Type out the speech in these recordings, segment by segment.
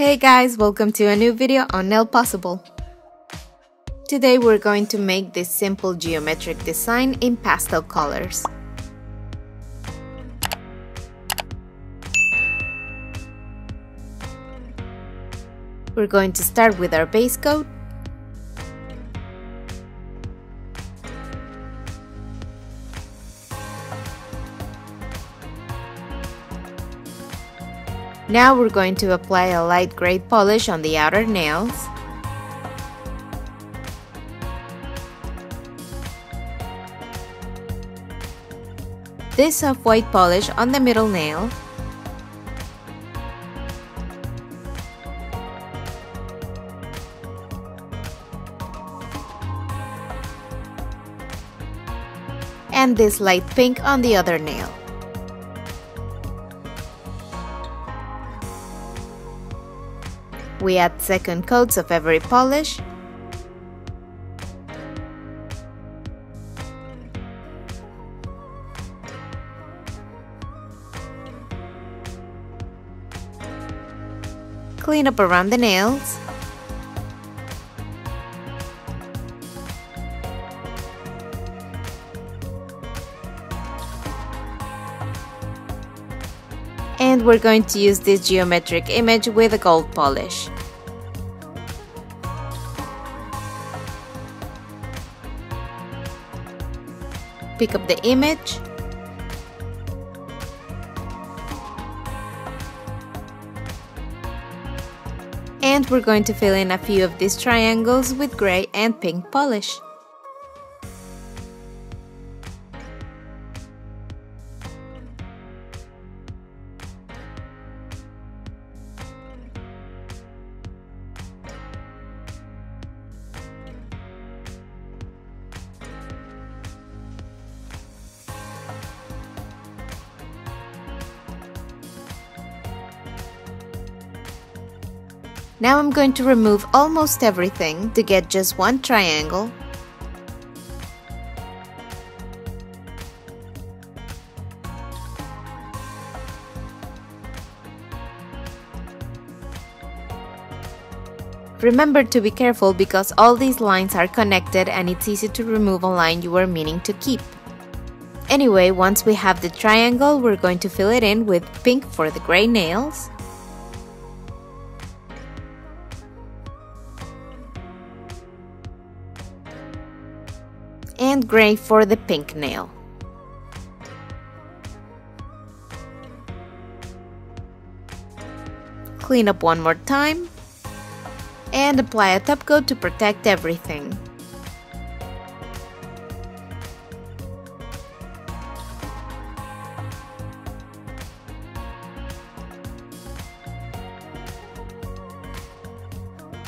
Hey guys, welcome to a new video on Nail Possible. Today we're going to make this simple geometric design in pastel colors. We're going to start with our base coat Now we're going to apply a light gray polish on the outer nails. This soft white polish on the middle nail. And this light pink on the other nail. We add second coats of every polish. Clean up around the nails. And we're going to use this geometric image with a gold polish. Pick up the image and we're going to fill in a few of these triangles with gray and pink polish. Now I'm going to remove almost everything to get just one triangle. Remember to be careful because all these lines are connected and it's easy to remove a line you were meaning to keep. Anyway, once we have the triangle, we're going to fill it in with pink for the gray nails, and gray for the pink nail. Clean up one more time and apply a top coat to protect everything.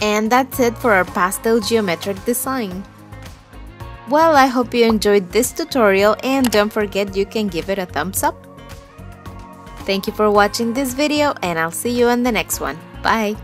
And that's it for our pastel geometric design. Well, I hope you enjoyed this tutorial and don't forget you can give it a thumbs up. Thank you for watching this video and I'll see you in the next one. Bye!